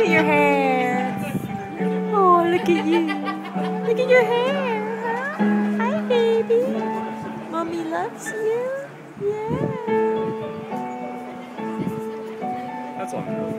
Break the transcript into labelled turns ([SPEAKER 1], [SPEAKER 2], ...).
[SPEAKER 1] Look at your hair. Oh, look at you. Look at your hair. Huh? Hi, baby. Mommy loves you. Yeah.
[SPEAKER 2] That's all.